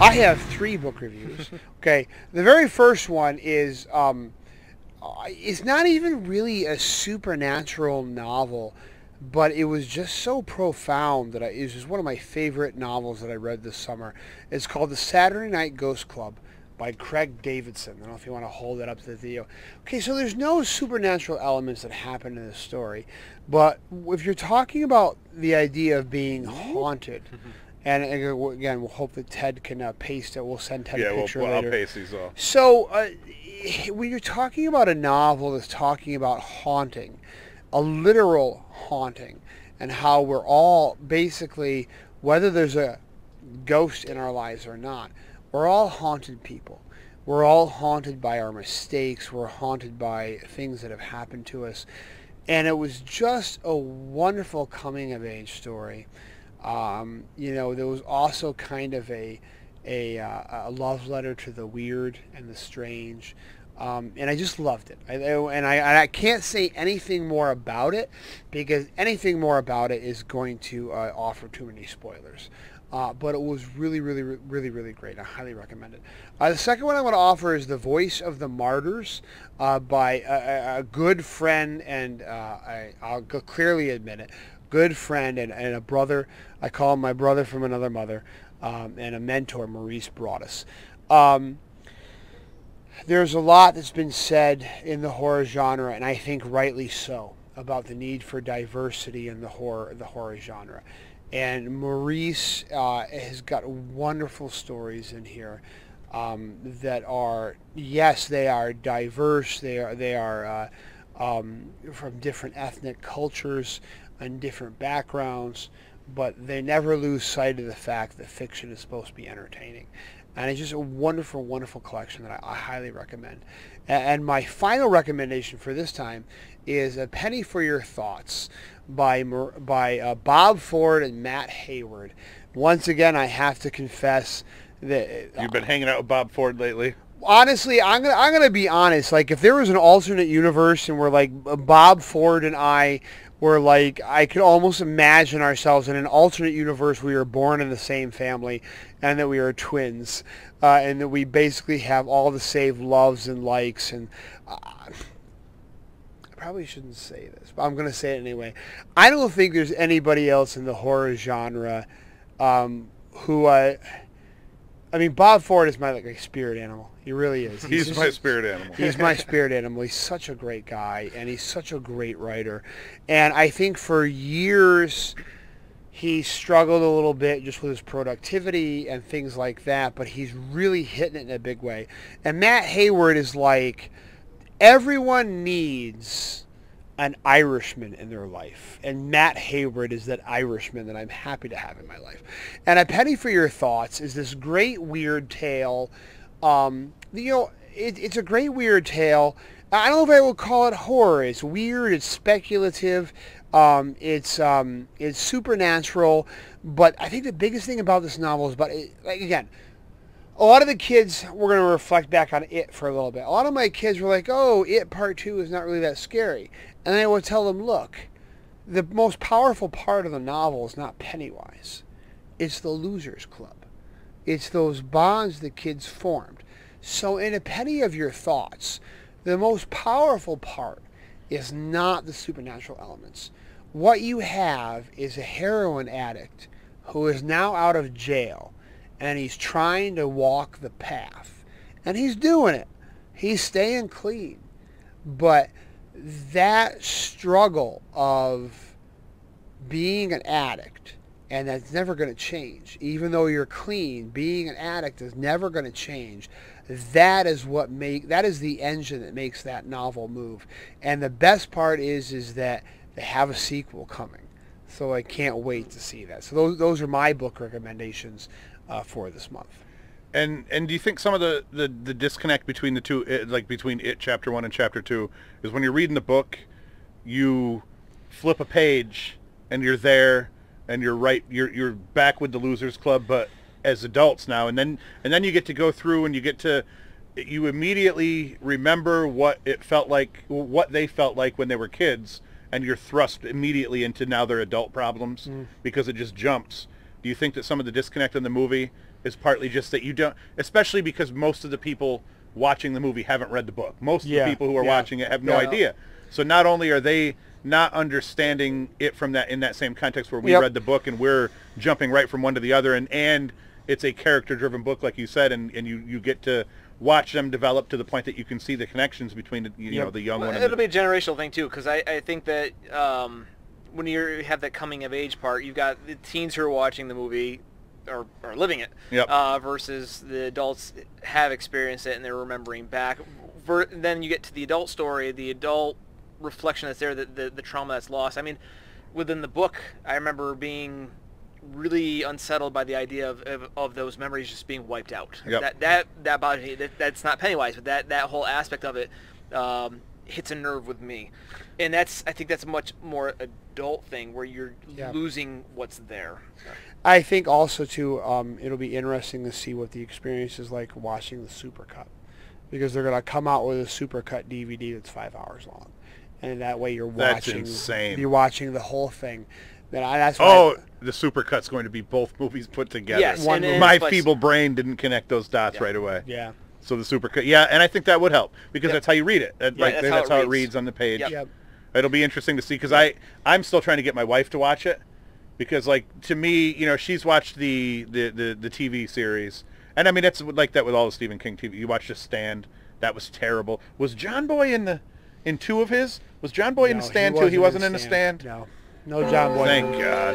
I have three book reviews. Okay, the very first one is um, uh, it's not even really a supernatural novel, but it was just so profound that I, it was just one of my favorite novels that I read this summer. It's called The Saturday Night Ghost Club by Craig Davidson. I don't know if you want to hold that up to the video. Okay, so there's no supernatural elements that happen in this story, but if you're talking about the idea of being haunted, and again, we'll hope that Ted can uh, paste it. We'll send Ted Yeah, a picture well, I'll paste these off. So, uh, when you're talking about a novel that's talking about haunting, a literal haunting, and how we're all basically, whether there's a ghost in our lives or not, we're all haunted people. We're all haunted by our mistakes. We're haunted by things that have happened to us. And it was just a wonderful coming of age story. Um, you know, there was also kind of a a, uh, a love letter to the weird and the strange, um, and I just loved it. I, and I I can't say anything more about it because anything more about it is going to uh, offer too many spoilers. Uh, but it was really, really, really, really great. I highly recommend it. Uh, the second one I want to offer is The Voice of the Martyrs uh, by a, a- good friend, and uh, I, I'll clearly admit it, good friend and, and a brother. I call him my brother from another mother, um, and a mentor, Maurice Broaddus. Um, there's a lot that's been said in the horror genre, and I think rightly so, about the need for diversity in the horror the horror genre. And Maurice uh, has got wonderful stories in here um, that are yes, they are diverse. They are they are uh, um, from different ethnic cultures and different backgrounds, but they never lose sight of the fact that fiction is supposed to be entertaining. And it's just a wonderful, wonderful collection that I, I highly recommend. And my final recommendation for this time is A Penny for Your Thoughts by, by uh, Bob Ford and Matt Hayward. Once again, I have to confess that You've been hanging out with Bob Ford lately. Honestly, I'm gonna I'm gonna be honest. Like, if there was an alternate universe and we're like Bob Ford and I were like, I could almost imagine ourselves in an alternate universe. Where we were born in the same family, and that we are twins, uh, and that we basically have all the same loves and likes. And uh, I probably shouldn't say this, but I'm gonna say it anyway. I don't think there's anybody else in the horror genre um, who I. I mean, Bob Ford is my like, spirit animal. He really is. He's just- my spirit animal. He's my spirit animal. He's such a great guy, and he's such a great writer. And I think for years he struggled a little bit just with his productivity and things like that, but he's really hitting it in a big way. And Matt Hayward is like everyone needs an Irishman in their life, and Matt Hayward is that Irishman that I'm happy to have in my life. And a penny for your thoughts is this great weird tale. Um, you know, it, it's a great weird tale. I don't know if I would call it horror. It's weird. It's speculative. Um, it's um, it's supernatural. But I think the biggest thing about this novel is about it, like again, a lot of the kids we're going to reflect back on it for a little bit. A lot of my kids were like, "Oh, it part 2 is not really that scary." And I would tell them, "Look, the most powerful part of the novel is not Pennywise. It's the losers club. It's those bonds the kids formed. So in a penny of your thoughts, the most powerful part is not the supernatural elements. What you have is a heroin addict who is now out of jail and he's trying to walk the path. And he's doing it. He's staying clean. But that struggle of being an addict and that's never going to change even though you're clean being an addict is never going to change that is what make that is the engine that makes that novel move and the best part is is that they have a sequel coming so i can't wait to see that. So those, those are my book recommendations uh, for this month. And and do you think some of the, the, the disconnect between the two, like between it chapter one and chapter two, is when you're reading the book, you flip a page and you're there and you're right, you're you're back with the losers club, but as adults now, and then and then you get to go through and you get to you immediately remember what it felt like, what they felt like when they were kids, and you're thrust immediately into now their adult problems mm. because it just jumps. Do you think that some of the disconnect in the movie is partly just that you don't, especially because most of the people watching the movie haven't read the book. Most of the people who are yeah. watching it have no Yeah. idea. So not only are they not understanding it from that in that same context where we Yep. read the book and we're jumping right from one to the other and and it's a character driven book like you said and, and you, you get to watch them develop to the point that you can see the connections between the, you Yep. know the young Well, one and it'll the, be a generational thing too, because I, I think that um, when you have that coming of age part, you've got the teens who are watching the movie or, or living it, Yep. uh, versus the adults have experienced it and they're remembering back. Ver- then you get to the adult story, the adult reflection that's there, the, the, the trauma that's lost. I mean, within the book, I remember being really unsettled by the idea of, of, of those memories just being wiped out. Yep. That that that bothers me. That, that's not Pennywise, but that, that whole aspect of it um, hits a nerve with me, and that's I think that's a much more adult thing where you're Yeah. losing what's there. I think also too, um, it'll be interesting to see what the experience is like watching the supercut, because they're gonna come out with a supercut DVD that's five hours long, and that way you're That's watching. insane. You're watching the whole thing. Then I, that's why oh the supercut's going to be both movies put together Yes, One and, movie. my feeble brain didn't connect those dots Yeah. right away yeah, so the supercut yeah and i think that would help because Yep. that's how you read it That- Yeah, like, that's that's, how how, it it reads. reads on the page Yep. yep. It'll be interesting to see because I I'm still trying to get my wife to watch it because like to me you know she's watched the the the, the TV series and I mean it's like that with all the Stephen King TV. You watched The Stand, that was terrible. Was John Boy in the in two of his? Was John Boy in the Stand too? He wasn't in the Stand. No, no John Boy. Thank God.